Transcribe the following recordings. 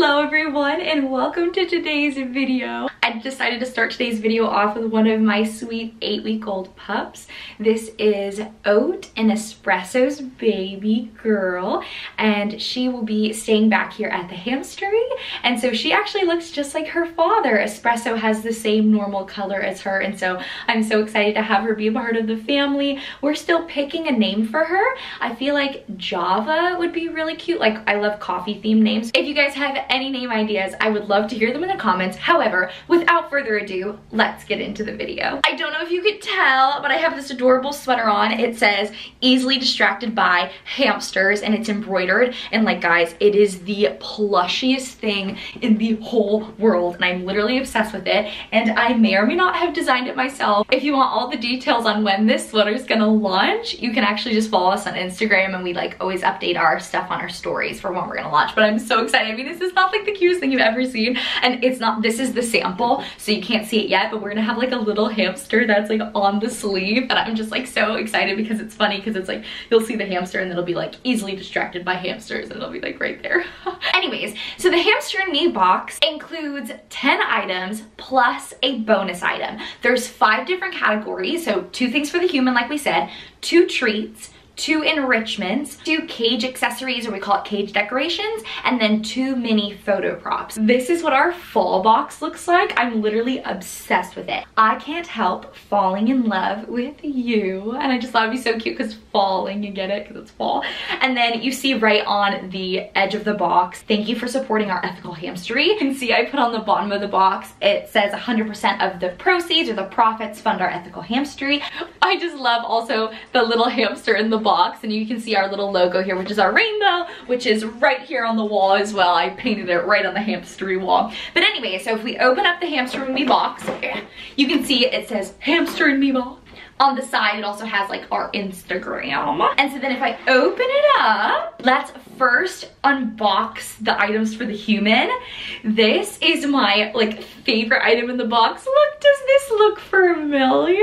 Hello everyone and welcome to today's video. I decided to start today's video off with one of my sweet eight week old pups. This is Oat and Espresso's baby girl and she will be staying back here at the hamstery and so she actually looks just like her father. Espresso has the same normal color as her and so I'm so excited to have her be a part of the family. We're still picking a name for her. I feel like Java would be really cute. Like I love coffee themed names. If you guys have any name ideas, I would love to hear them in the comments. However, without further ado, let's get into the video. I don't know if you could tell, but I have this adorable sweater on. It says easily distracted by hamsters and it's embroidered. And like guys, it is the plushiest thing in the whole world. And I'm literally obsessed with it. And I may or may not have designed it myself. If you want all the details on when this sweater is gonna launch, you can actually just follow us on Instagram and we like always update our stuff on our stories for when we're gonna launch. But I'm so excited. I mean, this is not like the cutest thing you've ever seen. And it's not, this is the sample, so you can't see it yet, but we're gonna have like a little hamster that's like on the sleeve. And I'm just like so excited because it's funny because it's like, you'll see the hamster and it'll be like easily distracted by hamsters and it'll be like right there. Anyways, so the hamster and me box includes 10 items plus a bonus item. There's five different categories. So two things for the human, like we said, two treats, two enrichments, two cage accessories, or we call it cage decorations, and then two mini photo props. This is what our fall box looks like. I'm literally obsessed with it. I can't help falling in love with you. And I just thought it'd be so cute because falling, you get it, because it's fall. And then you see right on the edge of the box, thank you for supporting our ethical hamstery. You can see I put on the bottom of the box, it says 100% of the proceeds or the profits fund our ethical hamstery. I just love also the little hamster in the box and you can see our little logo here which is our rainbow which is right here on the wall as well. I painted it right on the hamstery wall. But anyway so if we open up the hamster and me box you can see it says hamster and me box on the side, it also has like our Instagram. Uh-huh. And so then if I open it up, let's first unbox the items for the human. This is my like favorite item in the box. Look, does this look familiar?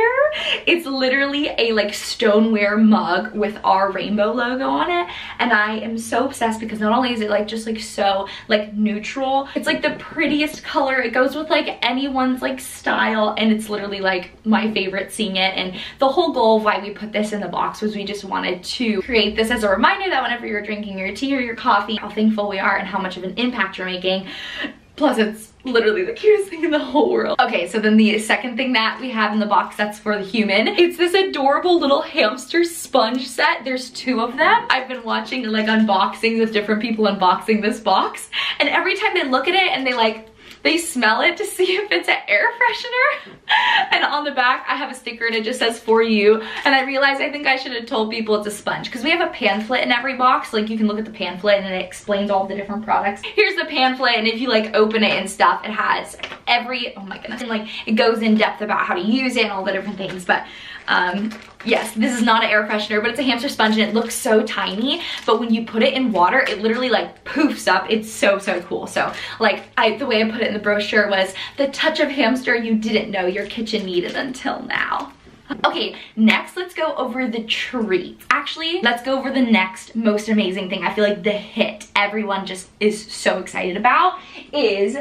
It's literally a like stoneware mug with our rainbow logo on it. And I am so obsessed because not only is it like just like so like neutral, it's like the prettiest color. It goes with like anyone's like style and it's literally like my favorite seeing it. And the whole goal of why we put this in the box was we just wanted to create this as a reminder that whenever you're drinking your tea or your coffee, how thankful we are and how much of an impact you're making. Plus it's literally the cutest thing in the whole world. Okay, so then the second thing that we have in the box that's for the human, it's this adorable little hamster sponge set. There's two of them. I've been watching like unboxings of different people unboxing this box. And every time they look at it and they like they smell it to see if it's an air freshener. and on the back, I have a sticker and it just says for you. And I realized I think I should have told people it's a sponge because we have a pamphlet in every box. Like you can look at the pamphlet and it explains all the different products. Here's the pamphlet and if you like open it and stuff, it has every, oh my goodness. And like it goes in depth about how to use it and all the different things. But um, yes, this is not an air freshener, but it's a hamster sponge and it looks so tiny. But when you put it in water, it literally like poofs up. It's so, so cool. So like I, the way I put it in the brochure was the touch of hamster you didn't know your kitchen needed until now. Okay, next let's go over the treats. Actually, let's go over the next most amazing thing. I feel like the hit everyone just is so excited about is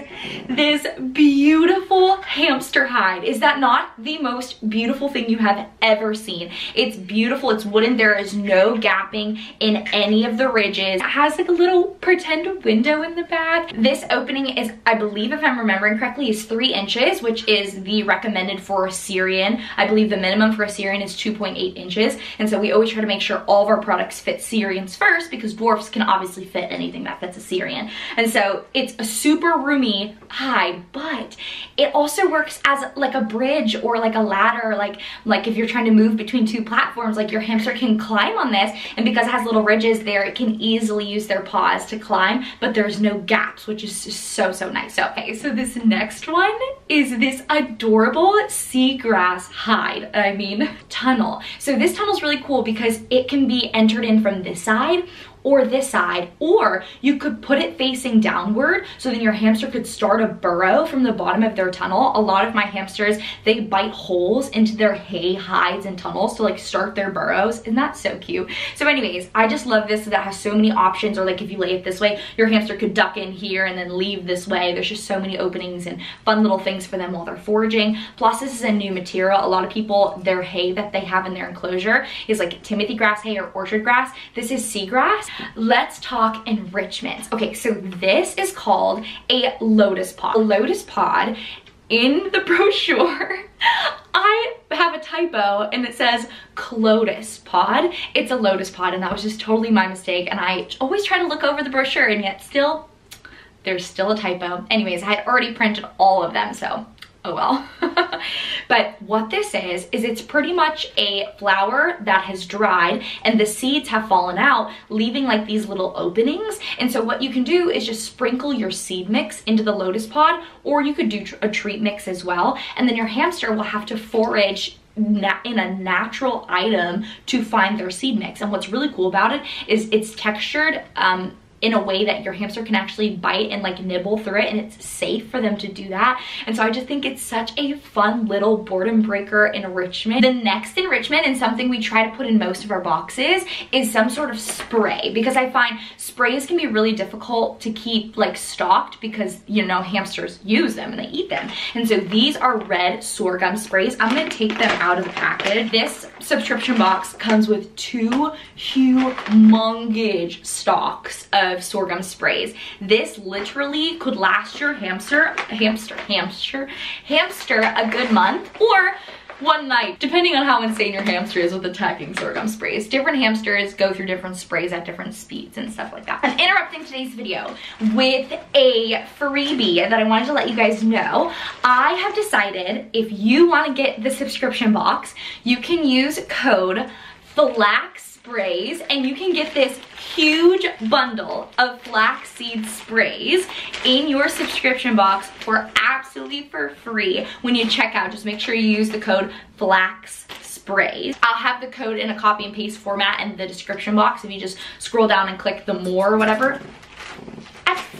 this beautiful hamster hide. Is that not the most beautiful thing you have ever seen? It's beautiful, it's wooden, there is no gapping in any of the ridges. It has like a little pretend window in the back. This opening is, I believe if I'm remembering correctly, is three inches, which is the recommended for a Syrian. I believe the minimum for a Syrian is 2.8 inches. And so we always try to make sure all of our products fit Syrians first because dwarfs can obviously fit anything that fits a Syrian. And so it's a super roomy hide, but it also works as like a bridge or like a ladder, like, like if you're trying to move between two platforms, like your hamster can climb on this. And because it has little ridges there, it can easily use their paws to climb, but there's no gaps, which is so, so nice. Okay, so this next one is this adorable seagrass hide. I mean tunnel. So this tunnel is really cool because it can be entered in from this side or this side, or you could put it facing downward so then your hamster could start a burrow from the bottom of their tunnel. A lot of my hamsters, they bite holes into their hay hides and tunnels to like start their burrows. and that's so cute? So anyways, I just love this that has so many options or like if you lay it this way, your hamster could duck in here and then leave this way. There's just so many openings and fun little things for them while they're foraging. Plus this is a new material. A lot of people, their hay that they have in their enclosure is like Timothy grass hay or orchard grass. This is seagrass. Let's talk enrichments. Okay, so this is called a lotus pod. A lotus pod in the brochure, I have a typo and it says Clotus pod. It's a lotus pod and that was just totally my mistake and I always try to look over the brochure and yet still, there's still a typo. Anyways, I had already printed all of them so oh well. but what this is, is it's pretty much a flower that has dried and the seeds have fallen out, leaving like these little openings. And so what you can do is just sprinkle your seed mix into the lotus pod, or you could do a treat mix as well. And then your hamster will have to forage in a natural item to find their seed mix. And what's really cool about it is it's textured um, in a way that your hamster can actually bite and like nibble through it and it's safe for them to do that. And so I just think it's such a fun little boredom breaker enrichment. The next enrichment and something we try to put in most of our boxes is some sort of spray because I find sprays can be really difficult to keep like stocked because you know hamsters use them and they eat them. And so these are red sorghum sprays. I'm gonna take them out of the package. This subscription box comes with two humongous stalks of of sorghum sprays. This literally could last your hamster, hamster, hamster, hamster a good month or one night, depending on how insane your hamster is with attacking sorghum sprays. Different hamsters go through different sprays at different speeds and stuff like that. I'm interrupting today's video with a freebie that I wanted to let you guys know. I have decided if you want to get the subscription box, you can use code FLAX sprays and you can get this huge bundle of flaxseed sprays in your subscription box for absolutely for free when you check out. Just make sure you use the code FLAX sprays. I'll have the code in a copy and paste format in the description box if you just scroll down and click the more or whatever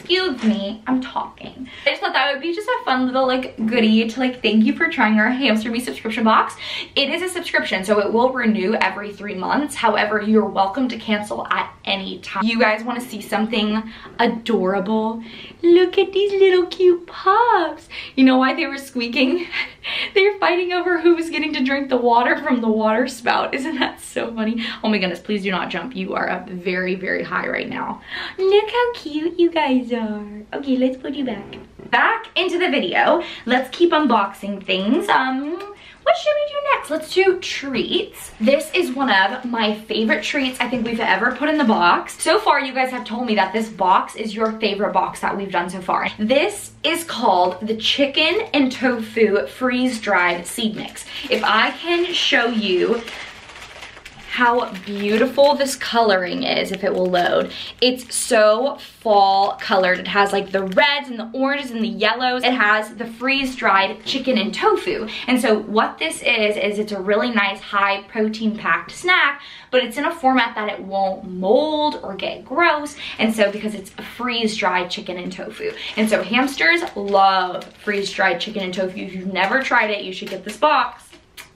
excuse me, I'm talking. I just thought that would be just a fun little like goodie to like thank you for trying our Hamster Me subscription box. It is a subscription, so it will renew every three months. However, you're welcome to cancel at any time. You guys wanna see something adorable? Look at these little cute pups. You know why they were squeaking? They're fighting over who was getting to drink the water from the water spout. Isn't that so funny? Oh my goodness, please do not jump. You are up very, very high right now. Look how cute you guys Okay, let's put you back. Back into the video. Let's keep unboxing things. Um, what should we do next? Let's do treats. This is one of my favorite treats I think we've ever put in the box. So far, you guys have told me that this box is your favorite box that we've done so far. This is called the chicken and tofu freeze-dried seed mix. If I can show you how beautiful this coloring is if it will load. It's so fall colored. It has like the reds and the oranges and the yellows. It has the freeze-dried chicken and tofu. And so what this is, is it's a really nice high protein packed snack, but it's in a format that it won't mold or get gross. And so because it's freeze-dried chicken and tofu. And so hamsters love freeze-dried chicken and tofu. If you've never tried it, you should get this box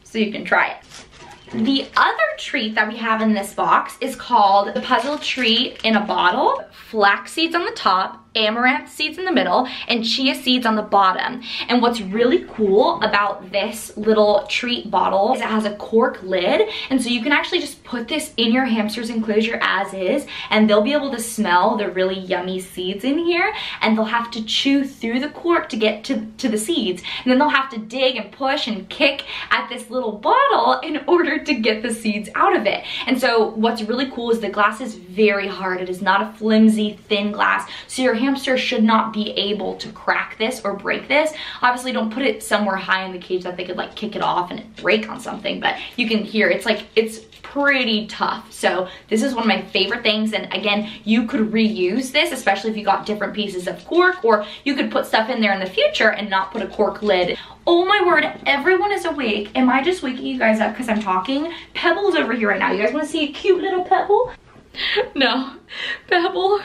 so you can try it. The other treat that we have in this box is called the Puzzle Treat in a Bottle. Flax seeds on the top, amaranth seeds in the middle, and chia seeds on the bottom. And what's really cool about this little treat bottle is it has a cork lid, and so you can actually just put this in your hamster's enclosure as is, and they'll be able to smell the really yummy seeds in here, and they'll have to chew through the cork to get to, to the seeds, and then they'll have to dig and push and kick at this little bottle in order to get the seeds out of it. And so what's really cool is the glass is very hard. It is not a flimsy, thin glass, so your hamster should not be able to crack this or break this. Obviously don't put it somewhere high in the cage that they could like kick it off and break on something, but you can hear it's like, it's pretty tough. So this is one of my favorite things. And again, you could reuse this, especially if you got different pieces of cork, or you could put stuff in there in the future and not put a cork lid. Oh my word, everyone is awake. Am I just waking you guys up because I'm talking? Pebble's over here right now. You guys wanna see a cute little Pebble? no, Pebble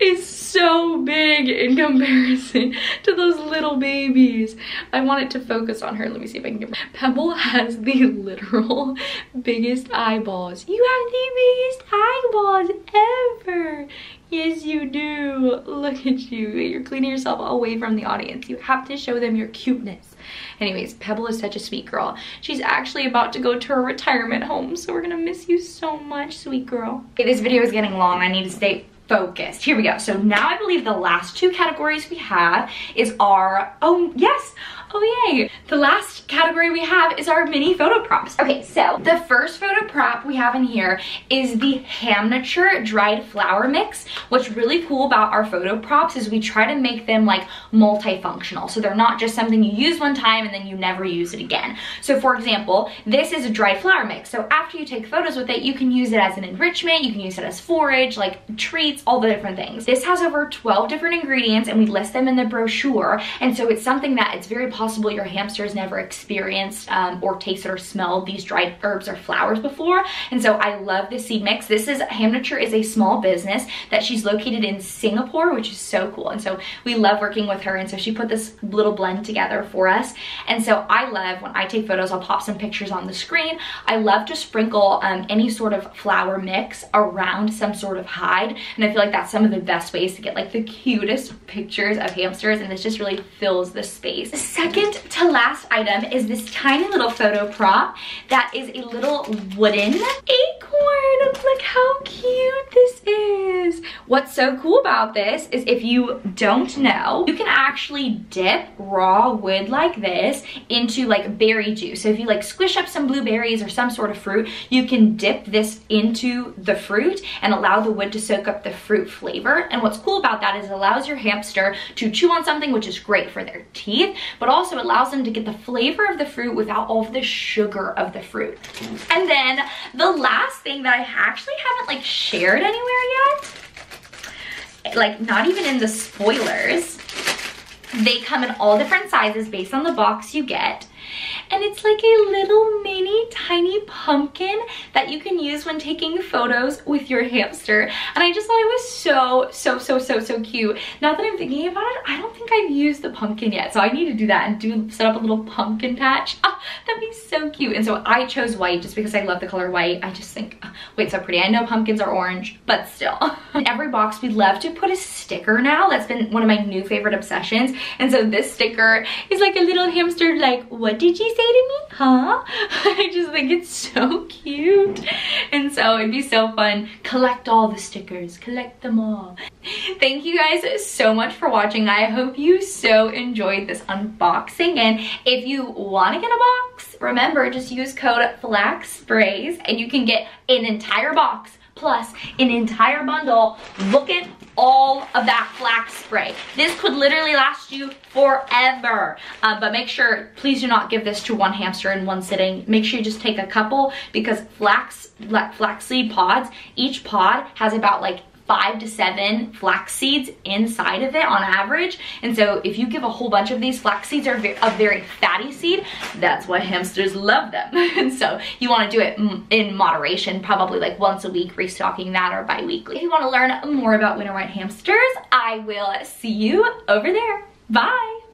is big in comparison to those little babies. I want it to focus on her. Let me see if I can get Pebble has the literal biggest eyeballs. You have the biggest eyeballs ever. Yes, you do. Look at you. You're cleaning yourself away from the audience. You have to show them your cuteness. Anyways, Pebble is such a sweet girl. She's actually about to go to her retirement home, so we're gonna miss you so much, sweet girl. Okay, this video is getting long. I need to stay focused. Here we go. So now I believe the last two categories we have is our, oh yes, oh yay. The last category we have is our mini photo props. Okay, so the first photo prop we have in here is the Hamnature dried flower mix. What's really cool about our photo props is we try to make them like multifunctional. So they're not just something you use one time and then you never use it again. So for example, this is a dried flower mix. So after you take photos with it, you can use it as an enrichment, you can use it as forage, like treats, all the different things. This has over 12 different ingredients and we list them in the brochure. And so it's something that it's very possible your hamsters never experienced um, or tasted or smelled these dried herbs or flowers before. And so I love this seed mix. This is, Hamnature is a small business that she's located in Singapore, which is so cool. And so we love working with her. And so she put this little blend together for us. And so I love, when I take photos, I'll pop some pictures on the screen. I love to sprinkle um, any sort of flower mix around some sort of hide. And I feel like that's some of the best ways to get like the cutest pictures of hamsters. And this just really fills the space. The second to last item is this tiny little photo prop that is a little wooden acorn. Look how. What's so cool about this is if you don't know, you can actually dip raw wood like this into like berry juice. So if you like squish up some blueberries or some sort of fruit, you can dip this into the fruit and allow the wood to soak up the fruit flavor. And what's cool about that is it allows your hamster to chew on something, which is great for their teeth, but also allows them to get the flavor of the fruit without all of the sugar of the fruit. And then the last thing that I actually haven't like shared anywhere yet, like not even in the spoilers, they come in all different sizes based on the box you get and it's like a little mini tiny pumpkin that you can use when taking photos with your hamster. And I just thought it was so, so, so, so, so cute. Now that I'm thinking about it, I don't think I've used the pumpkin yet. So I need to do that and do set up a little pumpkin patch. Oh, that'd be so cute. And so I chose white just because I love the color white. I just think, oh, wait, so pretty. I know pumpkins are orange, but still. In every box, we love to put a sticker now. That's been one of my new favorite obsessions. And so this sticker is like a little hamster like, what did you say to me? Huh? I just think it's so cute. And so it'd be so fun. Collect all the stickers. Collect them all. Thank you guys so much for watching. I hope you so enjoyed this unboxing. And if you want to get a box, remember just use code FLAXSPRAYS and you can get an entire box plus an entire bundle. Look at all of that flax spray. This could literally last you forever. Uh, but make sure, please do not give this to one hamster in one sitting. Make sure you just take a couple because flax, flaxseed pods, each pod has about like five to seven flax seeds inside of it on average. And so if you give a whole bunch of these, flax seeds are a very fatty seed. That's why hamsters love them. and so you wanna do it in moderation, probably like once a week, restocking that or bi-weekly. If you wanna learn more about winter white hamsters, I will see you over there. Bye.